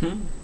Hmm.